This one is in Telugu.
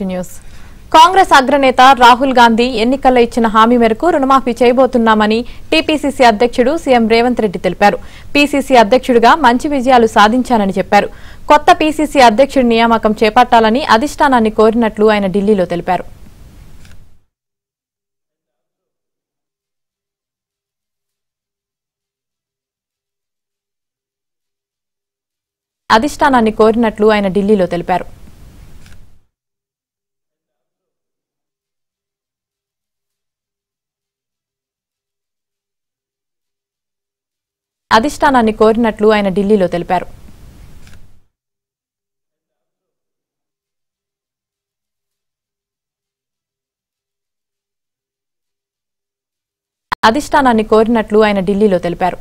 To news. కాంగ్రెస్ అగ్రనేత రాహుల్ గాంధీ ఎన్నికల్లో ఇచ్చిన హామీ మేరకు రుణమాఫీ చేయబోతున్నామని టీపీసీసీ అధ్యక్షుడు సీఎం రేవంత్ రెడ్డి తెలిపారు. పీసీసీ అధ్యక్షుడిగా మంచి విజయాలు సాధించానని చెప్పారు. కొత్త పీసీసీ అధ్యక్షుడి నియామకం చేపట్టాలని అధిష్టానాన్ని కోరినట్లు ఆయన ఢిల్లీలో తెలిపారు. అధిష్టానాన్ని కోరినట్లు ఆయన ఢిల్లీలో తెలిపారు. అధిష్టానాన్ని కోరినట్లు ఆయన ఢిల్లీలో తెలిపారు. అధిష్టానాన్ని కోరినట్లు ఆయన ఢిల్లీలో తెలిపారు.